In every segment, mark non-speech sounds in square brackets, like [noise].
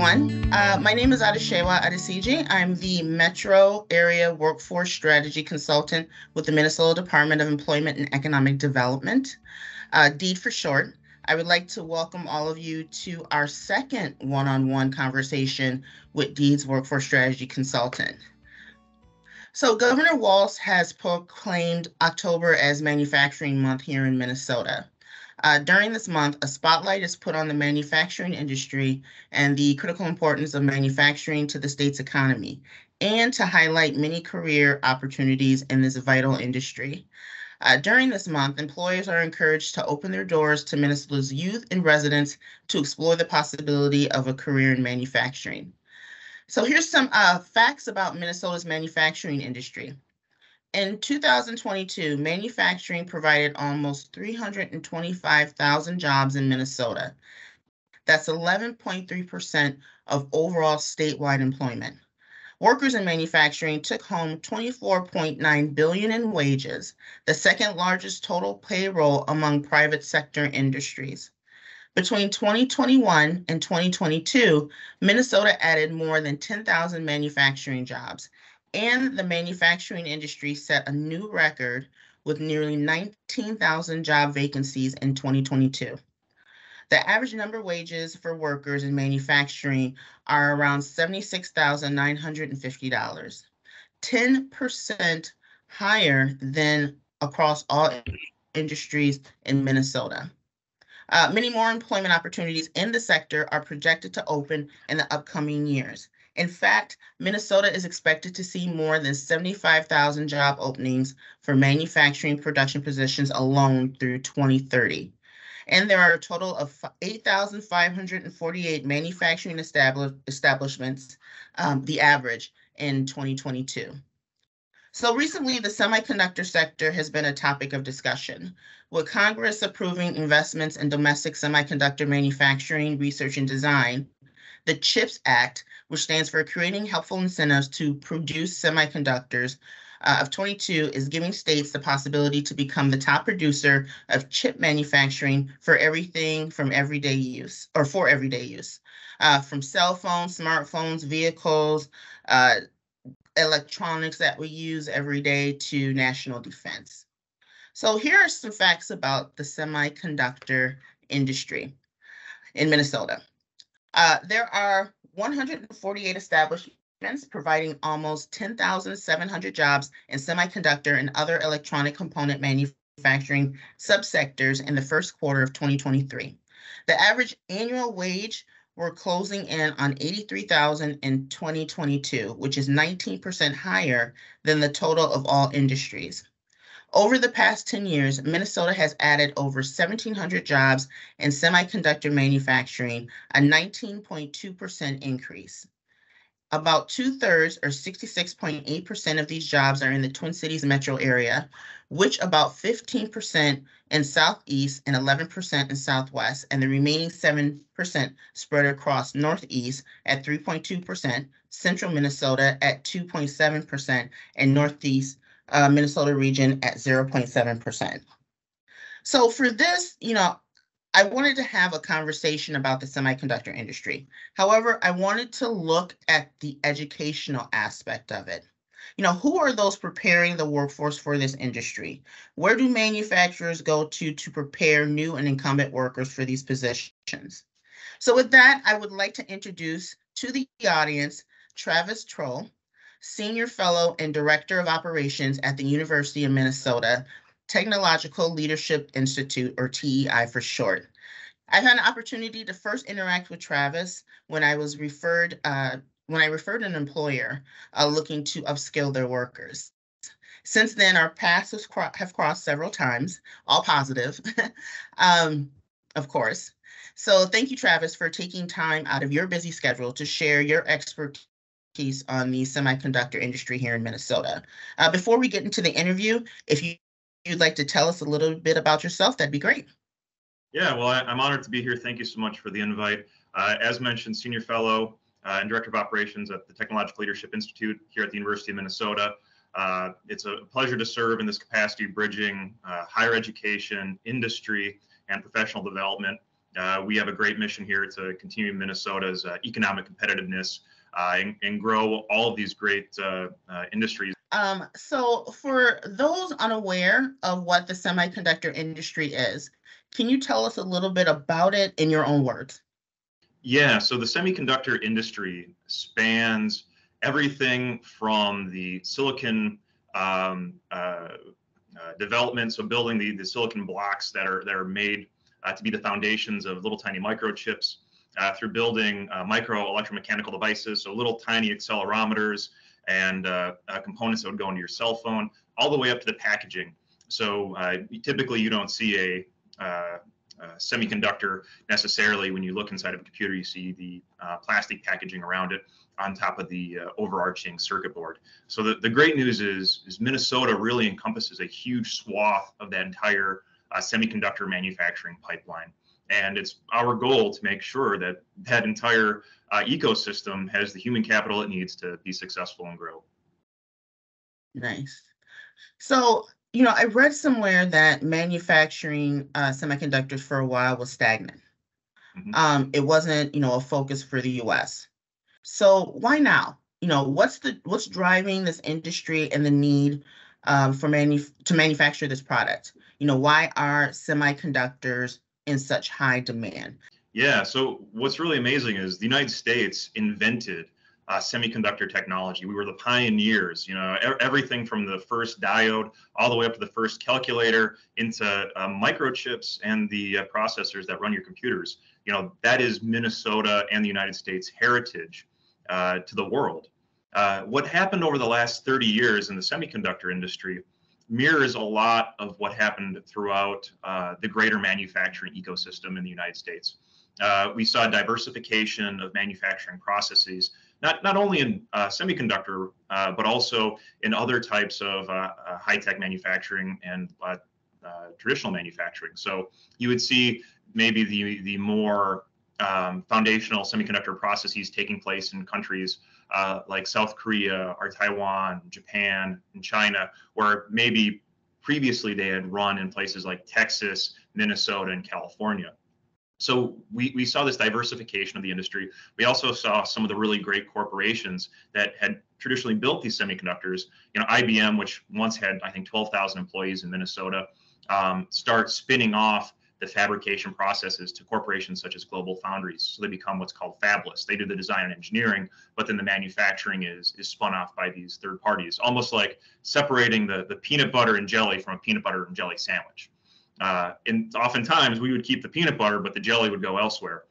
everyone. Uh, my name is Adeshewa Adesiji. I'm the Metro Area Workforce Strategy Consultant with the Minnesota Department of Employment and Economic Development, uh, DEED for short. I would like to welcome all of you to our second one-on-one conversation with DEED's Workforce Strategy Consultant. So Governor Walz has proclaimed October as Manufacturing Month here in Minnesota. Uh, during this month, a spotlight is put on the manufacturing industry and the critical importance of manufacturing to the state's economy, and to highlight many career opportunities in this vital industry. Uh, during this month, employers are encouraged to open their doors to Minnesota's youth and residents to explore the possibility of a career in manufacturing. So here's some uh, facts about Minnesota's manufacturing industry. In 2022, manufacturing provided almost 325,000 jobs in Minnesota. That's 11.3% of overall statewide employment. Workers in manufacturing took home 24.9 billion in wages, the second largest total payroll among private sector industries. Between 2021 and 2022, Minnesota added more than 10,000 manufacturing jobs, and the manufacturing industry set a new record with nearly 19,000 job vacancies in 2022. The average number wages for workers in manufacturing are around $76,950, 10% higher than across all industries in Minnesota. Uh, many more employment opportunities in the sector are projected to open in the upcoming years. In fact, Minnesota is expected to see more than 75,000 job openings for manufacturing production positions alone through 2030. And there are a total of 8,548 manufacturing establish establishments, um, the average in 2022. So recently, the semiconductor sector has been a topic of discussion, with Congress approving investments in domestic semiconductor manufacturing, research, and design. The CHIPS Act which stands for Creating Helpful Incentives to Produce Semiconductors, uh, of 22 is giving states the possibility to become the top producer of chip manufacturing for everything from everyday use or for everyday use, uh, from cell phones, smartphones, vehicles, uh, electronics that we use every day to national defense. So here are some facts about the semiconductor industry in Minnesota. Uh, there are 148 establishments providing almost 10,700 jobs in semiconductor and other electronic component manufacturing subsectors in the first quarter of 2023. The average annual wage we're closing in on 83,000 in 2022, which is 19% higher than the total of all industries. Over the past 10 years, Minnesota has added over 1,700 jobs in semiconductor manufacturing, a 19.2% increase. About two thirds or 66.8% of these jobs are in the Twin Cities metro area, which about 15% in Southeast and 11% in Southwest, and the remaining 7% spread across Northeast at 3.2%, Central Minnesota at 2.7%, and Northeast uh, Minnesota region at 0.7%. So for this, you know, I wanted to have a conversation about the semiconductor industry. However, I wanted to look at the educational aspect of it. You know, who are those preparing the workforce for this industry? Where do manufacturers go to to prepare new and incumbent workers for these positions? So with that, I would like to introduce to the audience Travis Thul. Senior Fellow and Director of Operations at the University of Minnesota Technological Leadership Institute, or TLI for short. I've had an opportunity to first interact with Travis when I was referred uh, when I referred an employer uh, looking to upskill their workers. Since then, our paths have crossed several times, all positive, [laughs] um, of course. So thank you, Travis, for taking time out of your busy schedule to share your expertise piece on the semiconductor industry here in Minnesota. Uh, before we get into the interview, if you, would like to tell us a little bit about yourself, that'd be great. Yeah, well, I, am honored to be here. Thank you so much for the invite. Uh, as mentioned, Senior Fellow uh, and Director of Operations at the Technological Leadership Institute here at the University of Minnesota. Uh, it's a pleasure to serve in this capacity, bridging uh, higher education, industry, and professional development Uh, we have a great mission here to continue Minnesota's economic competitiveness and, and, grow all of these great uh, uh, industries. Um, so, for those unaware of what the semiconductor industry is, can you tell us a little bit about it in your own words? Yeah, so the semiconductor industry spans everything from the silicon um, uh, uh, development, so building the, the silicon blocks that are that are made uh, to be the foundations of little tiny microchips, uh, through building uh, micro electromechanical devices, so little tiny accelerometers and uh, components that would go into your cell phone, all the way up to the packaging. So typically, you don't see a uh, semiconductor necessarily. When you look inside of a computer, you see the uh, plastic packaging around it on top of the uh, overarching circuit board. So the, the great news is, is Minnesota really encompasses a huge swath of that entire uh, semiconductor manufacturing pipeline. And it's our goal to make sure that that entire uh, ecosystem has the human capital it needs to be successful and grow. Nice. So, you know, I read somewhere that manufacturing uh, semiconductors for a while was stagnant. Mm-hmm. Um, it wasn't, you know, a focus for the U.S. So why now? You know, what's the what's driving this industry and the need um, for manu- to manufacture this product? You know, why are semiconductors in such high demand? Yeah. So what's really amazing is the United States invented uh, semiconductor technology. We were the pioneers. You know, everything from the first diode all the way up to the first calculator into uh, microchips and the uh, processors that run your computers. You know, that is Minnesota and the United States heritage uh, to the world. Uh, what happened over the last 30 years in the semiconductor industry mirrors a lot of what happened throughout uh, the greater manufacturing ecosystem in the United States. Uh, we saw diversification of manufacturing processes, not, not only in uh, semiconductor, uh, but also in other types of uh, uh, high tech manufacturing and traditional manufacturing. So you would see maybe the, the more um, foundational semiconductor processes taking place in countries like South Korea or Taiwan, Japan, and China, where maybe previously they had run in places like Texas, Minnesota, and California. So we, we saw this diversification of the industry. We also saw some of the really great corporations that had traditionally built these semiconductors. You know, IBM, which once had I think 12,000 employees in Minnesota, um, start spinning off the fabrication processes to corporations such as Global Foundries. So they become what's called fabless. They do the design and engineering, but then the manufacturing is is spun off by these third parties, almost like separating the, the peanut butter and jelly from a peanut butter and jelly sandwich. Uh, and oftentimes we would keep the peanut butter, but the jelly would go elsewhere.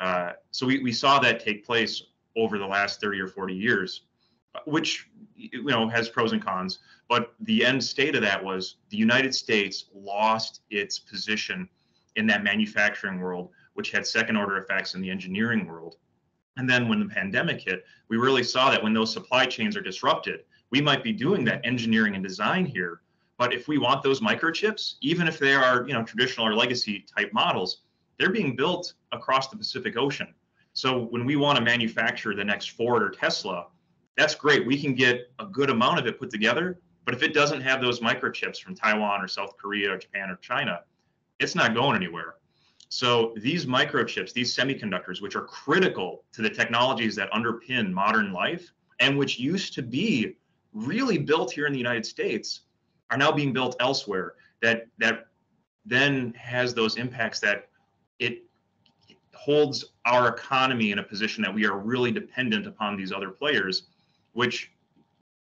Uh, so we, we saw that take place over the last 30 or 40 years, which you know has pros and cons. But the end state of that was the United States lost its position in that manufacturing world, which had second order effects in the engineering world. And then when the pandemic hit, we really saw that when those supply chains are disrupted, we might be doing that engineering and design here, but if we want those microchips, even if they are, you know, traditional or legacy type models, they're being built across the Pacific Ocean. So when we want to manufacture the next Ford or Tesla, that's great. We can get a good amount of it put together. But if it doesn't have those microchips from Taiwan or South Korea or Japan or China, it's not going anywhere. So these microchips, these semiconductors, which are critical to the technologies that underpin modern life and which used to be really built here in the United States, are now being built elsewhere that that then has those impacts that it holds our economy in a position that we are really dependent upon these other players, which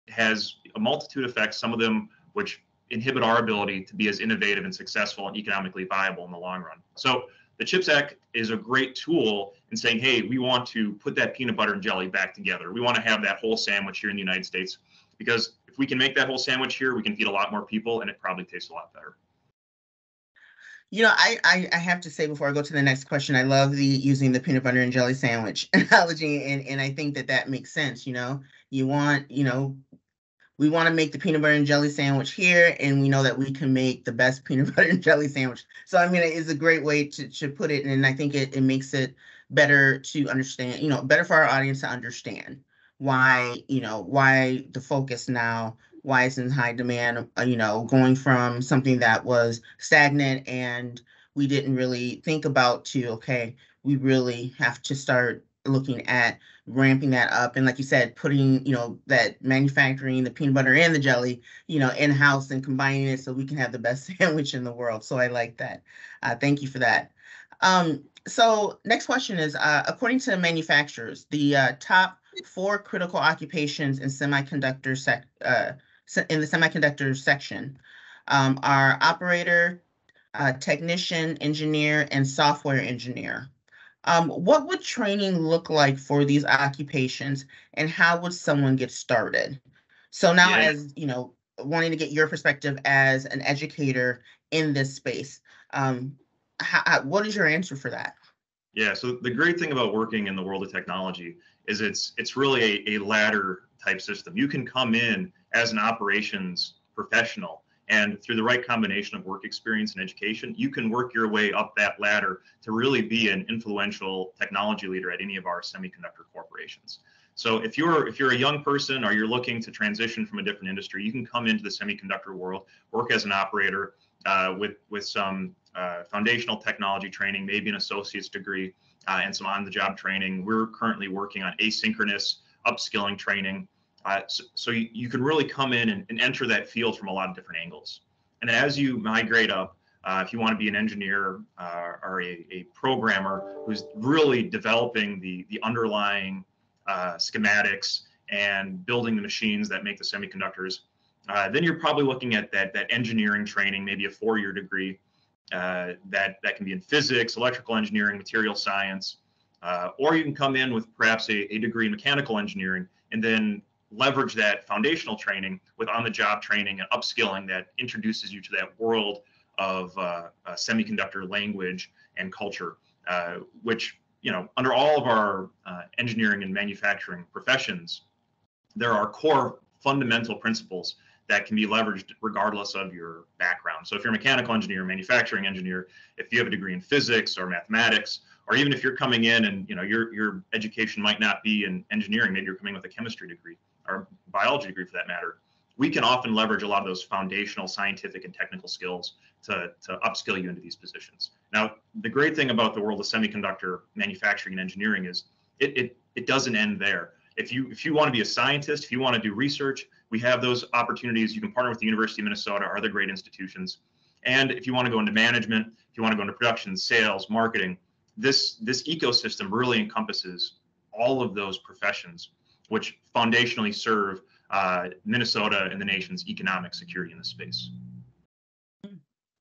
has a multitude of effects, some of them which inhibit our ability to be as innovative and successful and economically viable in the long run. So the CHIPS Act is a great tool in saying, hey, we want to put that peanut butter and jelly back together. We want to have that whole sandwich here in the United States because if we can make that whole sandwich here, we can feed a lot more people and it probably tastes a lot better. You know, I, I, I have to say before I go to the next question, I love the using the peanut butter and jelly sandwich [laughs] analogy, and and I think that that makes sense. You know, you want you know, we want to make the peanut butter and jelly sandwich here, and we know that we can make the best [laughs] peanut butter and jelly sandwich. So I mean, it's a great way to to put it, and I think it it makes it better to understand. You know, better for our audience to understand why you know why the focus now why it's in high demand uh, you know going from something that was stagnant and we didn't really think about to, okay, we really have to start looking at ramping that up and like you said putting you know that manufacturing the peanut butter and the jelly you know in house and combining it so we can have the best [laughs] sandwich in the world. So i like that. Uh, thank you for that. Um, so next question is uh, according to manufacturers the uh, top four critical occupations in semiconductor sec uh, in the semiconductor section um, are operator uh, technician engineer and software engineer um, what would training look like for these occupations and how would someone get started? So now Yeah. as, you know, wanting to get your perspective as an educator in this space, um, how, what is your answer for that? Yeah, so the great thing about working in the world of technology is it's it's really a, a ladder type system. You can come in as an operations professional and through the right combination of work experience and education, you can work your way up that ladder to really be an influential technology leader at any of our semiconductor corporations. So if you're if you're a young person or you're looking to transition from a different industry, you can come into the semiconductor world, work as an operator uh, with with some uh, foundational technology training, maybe an associate's degree, uh, and some on-the-job training. We're currently working on asynchronous upskilling training. So, so you, you can really come in and, and, enter that field from a lot of different angles. And as you migrate up, uh, if you want to be an engineer uh, or a, a, programmer who's really developing the, the underlying uh, schematics and building the machines that make the semiconductors, uh, then you're probably looking at that, that engineering training, maybe a four-year degree uh, that that can be in physics, electrical engineering, material science, or you can come in with perhaps a, a, degree in mechanical engineering and then leverage that foundational training with on-the-job training and upskilling that introduces you to that world of uh, uh semiconductor language and culture, uh, which you know under all of our uh, engineering and manufacturing professions, there are core fundamental principles that can be leveraged regardless of your background. So if you're a mechanical engineer, manufacturing engineer, if you have a degree in physics or mathematics, or even if you're coming in and you know your your education might not be in engineering, maybe you're coming with a chemistry degree or biology degree for that matter, we can often leverage a lot of those foundational scientific and technical skills to, to upskill you into these positions. Now, the great thing about the world of semiconductor manufacturing and engineering is it, it, it doesn't end there. If you if you want to be a scientist, if you want to do research, we have those opportunities. You can partner with the University of Minnesota or other great institutions. And if you want to go into management, if you want to go into production, sales, marketing, this this ecosystem really encompasses all of those professions, which foundationally serve uh, Minnesota and the nation's economic security in this space.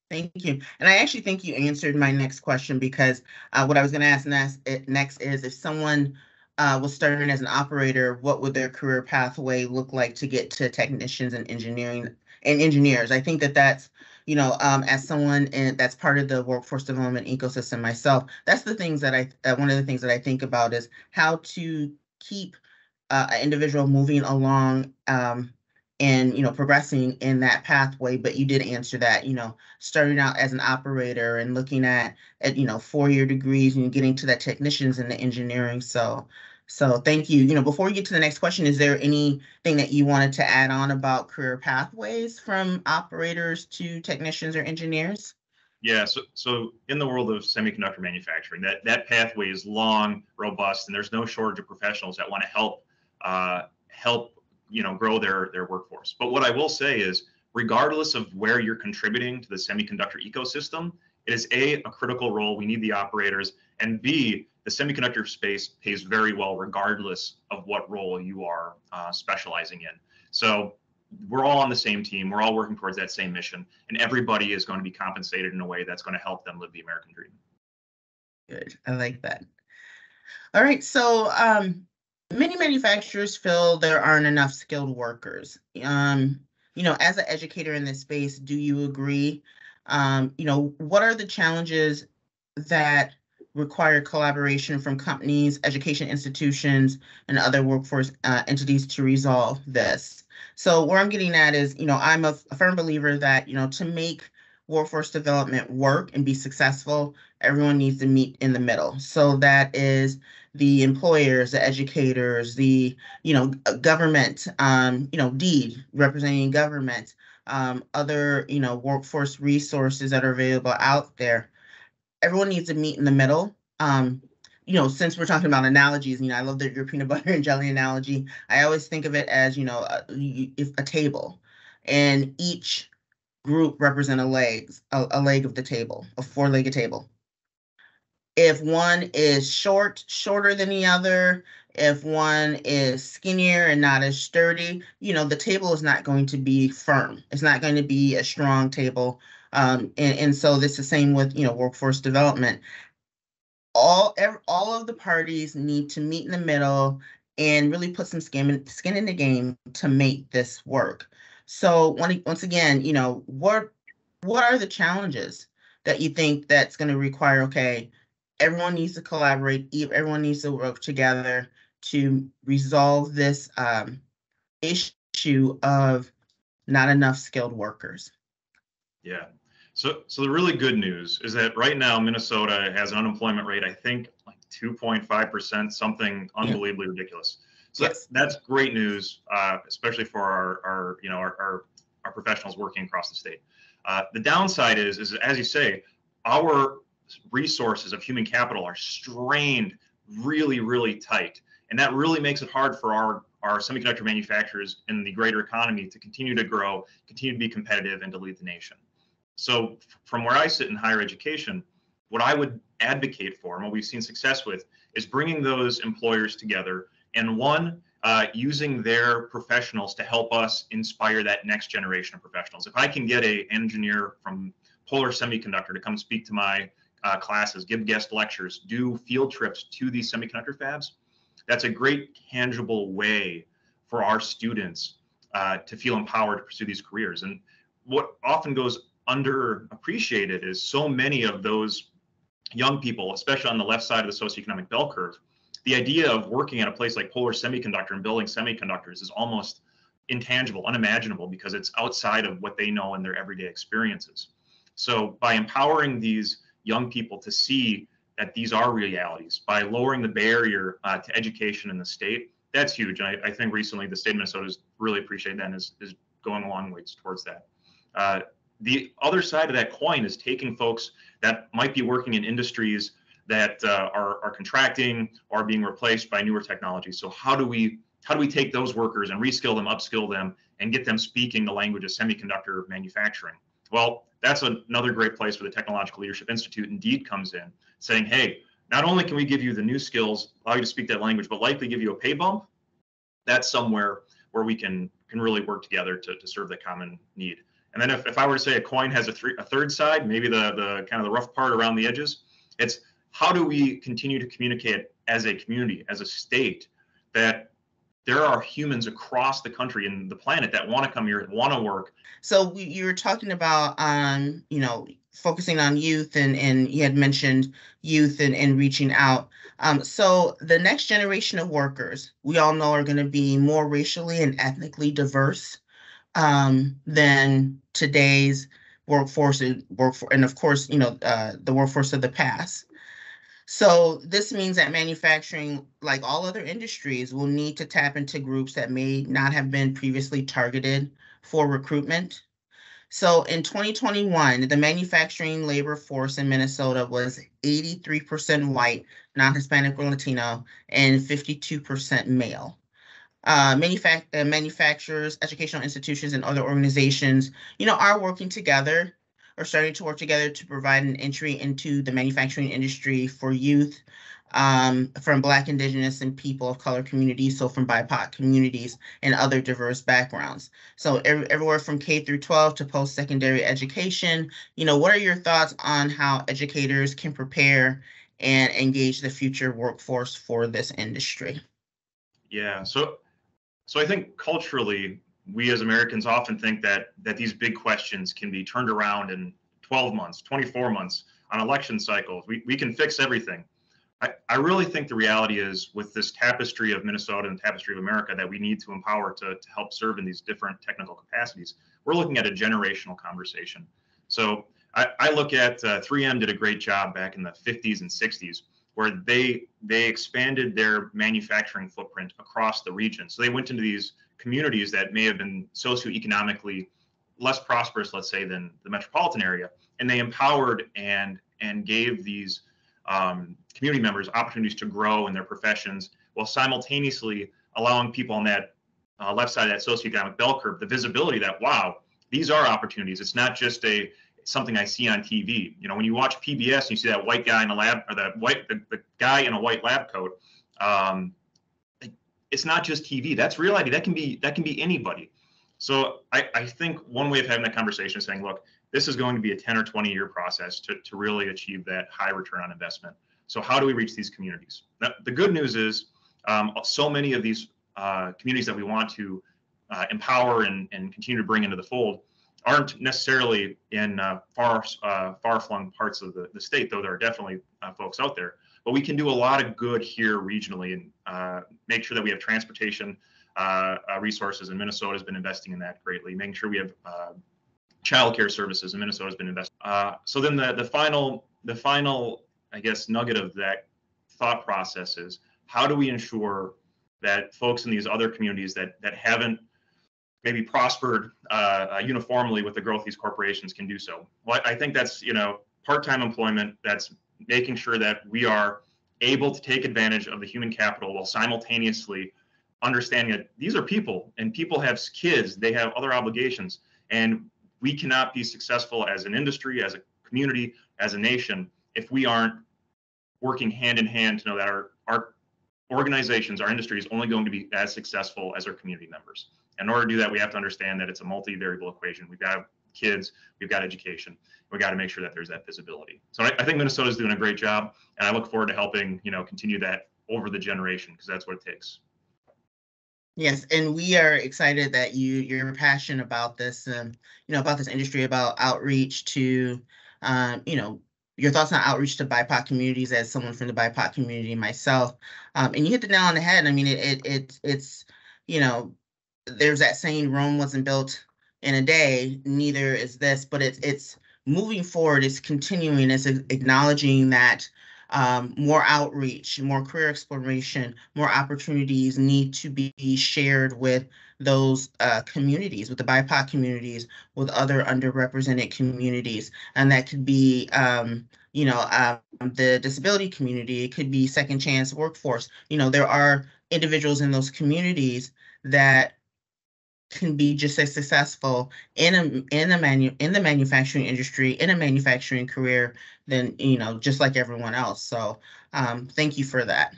Thank you. And I actually think you answered my next question because uh, what I was going to ask next, next is if someone uh, was starting as an operator, what would their career pathway look like to get to technicians and engineering and engineers? I think that that's, you know, um, as someone in, that's part of the workforce development ecosystem myself, that's the things that I, uh, one of the things that I think about is how to keep uh, an individual moving along um, and you know progressing in that pathway but you did answer that you know starting out as an operator and looking at at you know four year degrees and getting to that technicians and the engineering. So so thank you. You know before we get to the next question is there anything that you wanted to add on about career pathways from operators to technicians or engineers? Yeah, so so in the world of semiconductor manufacturing, that that pathway is long, robust, and there's no shortage of professionals that want to help uh, help you know grow their their workforce. But what I will say is, regardless of where you're contributing to the semiconductor ecosystem, it is a a critical role. We need the operators, and b the semiconductor space pays very well regardless of what role you are uh, specializing in. So we're all on the same team. We're all working towards that same mission, and everybody is going to be compensated in a way that's going to help them live the American dream. Good. I like that. All right. So um, many manufacturers feel there aren't enough skilled workers. Um, you know, as an educator in this space, do you agree? Um, you know, what are the challenges that require collaboration from companies, education institutions, and other workforce uh, entities to resolve this? So where I'm getting at is, you know, I'm a, a firm believer that, you know, to make workforce development work and be successful, everyone needs to meet in the middle. So that is the employers, the educators, the you know government, um, you know DEED representing government, um, other you know workforce resources that are available out there. everyone needs to meet in the middle. Um, you know, since we're talking about analogies, you know, I love the, your peanut [laughs] butter and jelly analogy. I always think of it as, you know, a, if a table, and each group represent a legs, a, a leg of the table, a four-legged table. If one is short, shorter than the other, if one is skinnier and not as sturdy, you know, the table is not going to be firm. It's not going to be a strong table. Um, and, and so this is the same with, you know, workforce development all all of the parties need to meet in the middle and really put some skin in, skin in the game to make this work. So once again, you know, what what are the challenges that you think that's going to require? Okay, everyone needs to collaborate. Everyone needs to work together to resolve this um, issue of not enough skilled workers. Yeah, so, so the really good news is that right now Minnesota has an unemployment rate, I think, like 2.5%, something unbelievably yeah. ridiculous. So yes. that's, that's great news, uh, especially for our, our you know, our, our, our professionals working across the state. Uh, the downside is, is as you say, our resources of human capital are strained really, really tight. And that really makes it hard for our, our semiconductor manufacturers in the greater economy to continue to grow, continue to be competitive, and to lead the nation. So from where I sit in higher education, what I would advocate for and what we've seen success with is bringing those employers together and one, uh, using their professionals to help us inspire that next generation of professionals. If I can get a engineer from Polar Semiconductor to come speak to my uh, classes, give guest lectures, do field trips to these semiconductor fabs, that's a great tangible way for our students uh, to feel empowered to pursue these careers. And what often goes underappreciated is so many of those young people, especially on the left side of the socioeconomic bell curve, the idea of working at a place like Polar Semiconductor and building semiconductors is almost intangible, unimaginable, because it's outside of what they know in their everyday experiences. So by empowering these young people to see that these are realities, by lowering the barrier uh, to education in the state, that's huge. And I, I, think recently the state of Minnesota has really appreciated that and is, is going a long ways towards that. Uh, the other side of that coin is taking folks that might be working in industries that uh, are, are contracting or being replaced by newer technologies. So how do we how do we take those workers and reskill them, upskill them, and get them speaking the language of semiconductor manufacturing? Well, that's another great place where the Technological Leadership Institute indeed comes in, saying, hey, not only can we give you the new skills, allow you to speak that language, but likely give you a pay bump. That's somewhere where we can can really work together to, to serve the common need. And then if, if I were to say a coin has a, three, a third side, maybe the, the kind of the rough part around the edges, it's how do we continue to communicate as a community, as a state, that there are humans across the country and the planet that want to come here want to work. So you were talking about, um, you know, focusing on youth and, and you had mentioned youth and, and reaching out. Um, so the next generation of workers, we all know are going to be more racially and ethnically diverse um, than today's workforce and workforce, and of course, you know, uh, the workforce of the past. So this means that manufacturing, like all other industries, will need to tap into groups that may not have been previously targeted for recruitment. So in 2021, the manufacturing labor force in Minnesota was 83% white, non-Hispanic or Latino, and 52% male uh, manufac- uh, manufacturers, educational institutions, and other organizations, you know, are working together or starting to work together to provide an entry into the manufacturing industry for youth um, from Black, Indigenous, and people of color communities, so from BIPOC communities and other diverse backgrounds. So every, everywhere from K through 12 to post-secondary education, you know, what are your thoughts on how educators can prepare and engage the future workforce for this industry? Yeah, so so I think culturally, we as Americans often think that that these big questions can be turned around in 12 months, 24 months on election cycles. We, we can fix everything. I, I really think the reality is with this tapestry of Minnesota and the tapestry of America that we need to empower to, to help serve in these different technical capacities, we're looking at a generational conversation. So I, I look at uh, 3M did a great job back in the 50s and 60s where they they expanded their manufacturing footprint across the region. So they went into these communities that may have been socioeconomically less prosperous, let's say, than the metropolitan area, and they empowered and and gave these um, community members opportunities to grow in their professions while simultaneously allowing people on that uh, left side of that socioeconomic bell curve the visibility that wow these are opportunities. It's not just a something i see on tv you know when you watch pbs and you see that white guy in a lab or that white the, the guy in a white lab coat um, it's not just tv that's reality that can be that can be anybody so I, I think one way of having that conversation is saying look this is going to be a 10 or 20 year process to, to really achieve that high return on investment. So how do we reach these communities? Now, the good news is um, so many of these uh, communities that we want to uh, empower and, and continue to bring into the fold aren't necessarily in uh, far uh, far-flung parts of the, the state, though there are definitely uh, folks out there. But we can do a lot of good here regionally and uh, make sure that we have transportation resources. And Minnesota has been investing in that greatly, making sure we have childcare services And Minnesota has been investing. Uh, so then the, the final the final I guess nugget of that thought process is how do we ensure that folks in these other communities that that haven't maybe prospered uh, uh uniformly with the growth these corporations can do so. Well, I think that's you know part-time employment. That's making sure that we are able to take advantage of the human capital while simultaneously understanding that these are people and people have kids, they have other obligations, and we cannot be successful as an industry, as a community, as a nation if we aren't working hand in hand to know that our, our organizations, our industry is only going to be as successful as our community members. In order to do that, we have to understand that it's a multi-variable equation. We've got kids, we've got education, we got to make sure that there's that visibility. So I, I think Minnesota is doing a great job, and I look forward to helping you know continue that over the generation because that's what it takes. Yes, and we are excited that you you're passionate about this, um, you know, about this industry, about outreach to, um, you know, your thoughts on outreach to BIPOC communities as someone from the BIPOC community myself. Um, and you hit the nail on the head. I mean, it, it it it's, you know, there's that saying Rome wasn't built in a day, neither is this, but it's it's moving forward, it's continuing, it's acknowledging that um, more outreach, more career exploration, more opportunities need to be shared with those uh, communities, with the BIPOC communities, with other underrepresented communities. And that could be, um, you know, um, the disability community, it could be second chance workforce. You know, there are individuals in those communities that can be just as successful in a in a manu in the manufacturing industry in a manufacturing career than you know just like everyone else. So um thank you for that.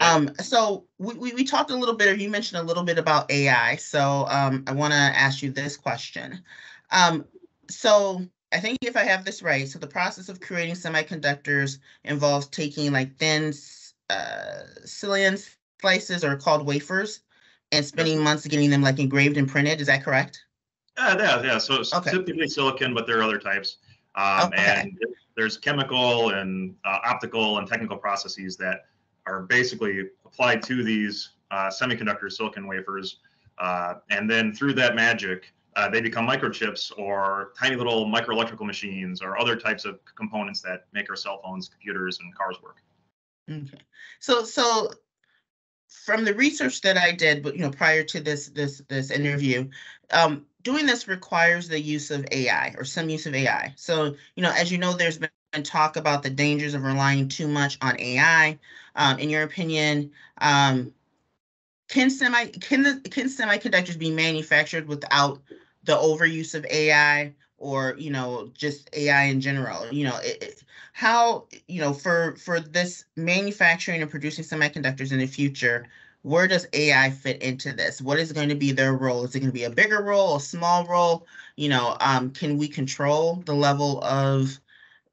Um so we, we, we talked a little bit or you mentioned a little bit about ai so um i want to ask you this question. Um so i think if i have this right so the process of creating semiconductors involves taking like thin uh silicon slices or called wafers and spending months getting them like engraved and printed. Is that correct? Yeah, yeah, yeah. So it's okay. typically silicon, but there are other types. Um, okay. And there's chemical and uh, optical and technical processes that are basically applied to these uh, semiconductor silicon wafers. Uh, and then through that magic, uh, they become microchips or tiny little microelectrical machines or other types of components that make our cell phones, computers, and cars work. Okay. So, so from the research that I did, but you know, prior to this this this interview, um, doing this requires the use of AI or some use of AI. So, you know, as you know, there's been talk about the dangers of relying too much on AI. Um, in your opinion, um, can semi can the can semiconductors be manufactured without the overuse of AI or you know just AI in general? You know, it, it, how you know for for this manufacturing and producing semiconductors in the future where does ai fit into this? What is going to be their role? Is it going to be a bigger role a small role? You know um, can we control the level of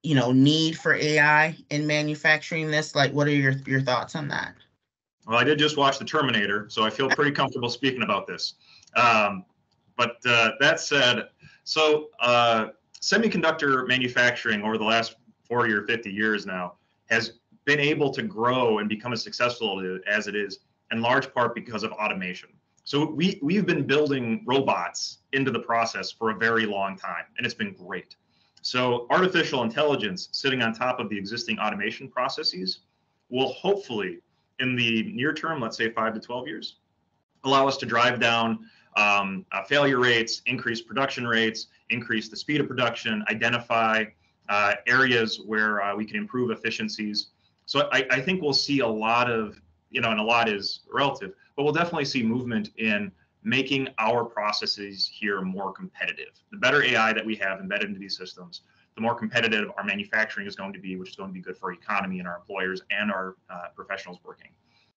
you know need for ai in manufacturing this? Like what are your your thoughts on that? Well i did just watch the terminator so i feel pretty comfortable speaking about this. Um, but uh, that said so uh, semiconductor manufacturing over the last 40 or 50 years now, has been able to grow and become as successful as it is in large part because of automation. So we, we've been building robots into the process for a very long time, and it's been great. So artificial intelligence sitting on top of the existing automation processes will hopefully, in the near term, let's say five to 12 years, allow us to drive down um, uh, failure rates, increase production rates, increase the speed of production, identify uh, areas where uh, we can improve efficiencies. So I, I think we'll see a lot of, you know, and a lot is relative, but we'll definitely see movement in making our processes here more competitive. The better AI that we have embedded into these systems, the more competitive our manufacturing is going to be, which is going to be good for our economy and our employers and our uh, professionals working.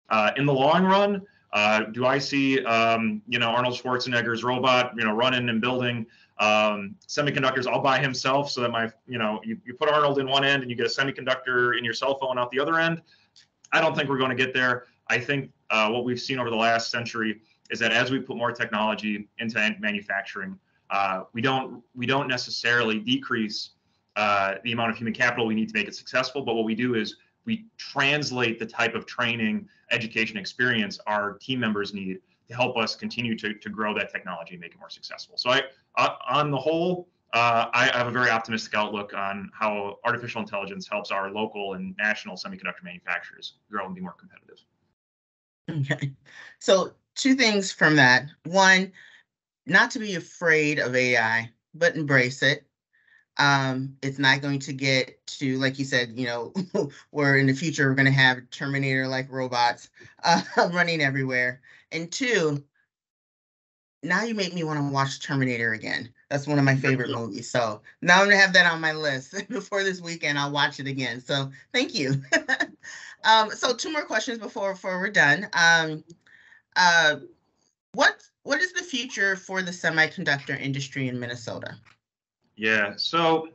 Uh, in the long run, uh, do I see, um, you know, Arnold Schwarzenegger's robot, you know, running and building um, semiconductors all by himself so that my, you know, you, you put Arnold in one end and you get a semiconductor in your cell phone out the other end? I don't think we're going to get there. I think uh, what we've seen over the last century is that as we put more technology into manufacturing, uh, we don't we don't necessarily decrease uh, the amount of human capital we need to make it successful. But what we do is we translate the type of training, education, experience our team members need to help us continue to, to grow that technology and make it more successful. So I, uh, on the whole, uh, I, I have a very optimistic outlook on how artificial intelligence helps our local and national semiconductor manufacturers grow and be more competitive. Okay. So two things from that. One, not to be afraid of AI, but embrace it. Um, it's not going to get to, like you said, you know, [laughs] where in the future we're going to have Terminator like robots [laughs] uh, running everywhere. And two, now you make me want to watch Terminator again. That's one of my favorite [laughs] movies. So now I'm gonna have that on my list. Before this weekend, I'll watch it again. So thank you. um, so two more questions before before we're done. Um, uh, what what is the future for the semiconductor industry in Minnesota? Yeah. So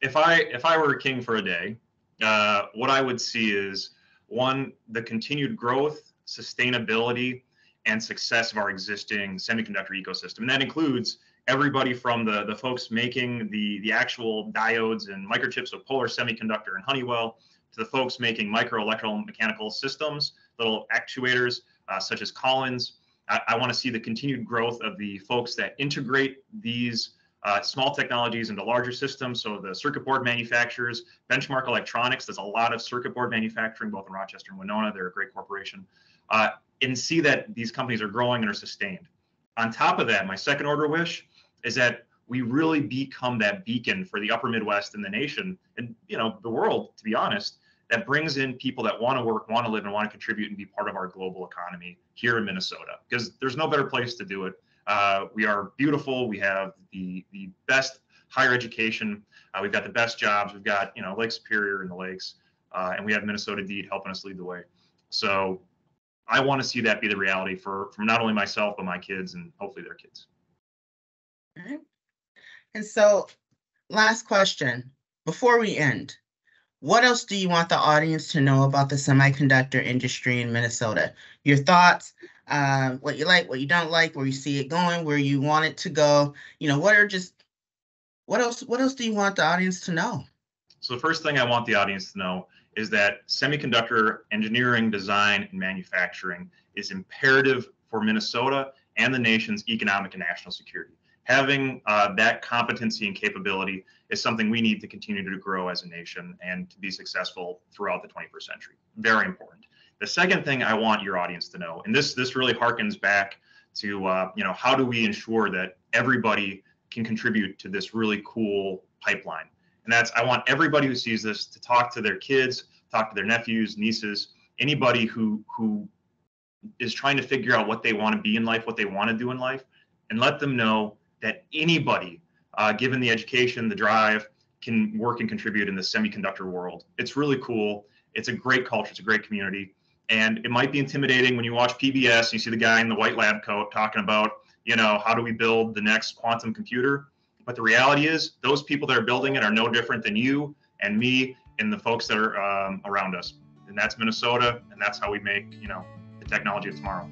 if I if I were a king for a day, uh, what I would see is one the continued growth, sustainability, and success of our existing semiconductor ecosystem. And that includes everybody from the, the folks making the, the actual diodes and microchips of Polar Semiconductor and Honeywell to the folks making micro electromechanical systems, little actuators uh, such as Collins. I, I want to see the continued growth of the folks that integrate these uh, small technologies into larger systems. So the circuit board manufacturers, Benchmark Electronics, there's a lot of circuit board manufacturing both in Rochester and Winona. They're a great corporation. Uh, and see that these companies are growing and are sustained. On top of that, my second order wish is that we really become that beacon for the upper Midwest and the nation and you know the world, to be honest, that brings in people that want to work, want to live, and want to contribute and be part of our global economy here in Minnesota. Because there's no better place to do it. Uh, we are beautiful. We have the the best higher education. Uh, we've got the best jobs. We've got you know Lake Superior and the lakes, uh, and we have Minnesota DEED helping us lead the way. So I want to see that be the reality for from not only myself but my kids and hopefully their kids. And so, last question before we end. What else do you want the audience to know about the semiconductor industry in Minnesota? Your thoughts, uh, what you like, what you don't like, where you see it going, where you want it to go. You know, what are just what else? What else do you want the audience to know? So the first thing I want the audience to know is that semiconductor engineering, design, and manufacturing is imperative for Minnesota and the nation's economic and national security. Having uh, that competency and capability is something we need to continue to grow as a nation and to be successful throughout the 21st century. Very important. The second thing I want your audience to know, and this this really harkens back to uh, you know how do we ensure that everybody can contribute to this really cool pipeline and that's I want everybody who sees this to talk to their kids, talk to their nephews, nieces, anybody who who is trying to figure out what they want to be in life, what they want to do in life, and let them know that anybody, uh, given the education, the drive, can work and contribute in the semiconductor world. It's really cool. It's a great culture. It's a great community. And it might be intimidating when you watch PBS and you see the guy in the white lab coat talking about, you know, how do we build the next quantum computer? But the reality is, those people that are building it are no different than you and me and the folks that are um, around us. And that's Minnesota, and that's how we make, you know, the technology of tomorrow.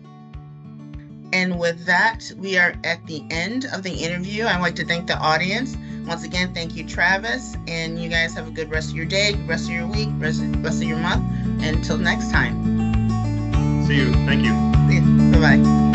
And with that, we are at the end of the interview. I'd like to thank the audience. Once again, thank you, Travis. And you guys have a good rest of your day, rest of your week, rest, rest of your month. Until next time. See you. Thank you. Bye bye.